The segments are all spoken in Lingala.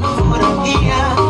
Como no guía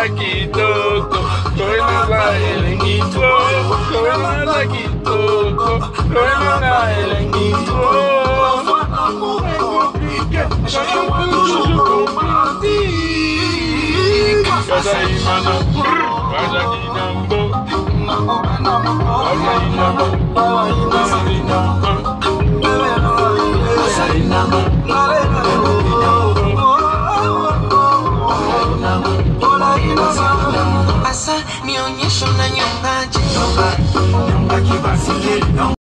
naza kitoko loenanga elengi tro loenanga kitoko loenanga elengi tro kazaimana kazaki na mboti kazaina nionyeshe mnanyongaje,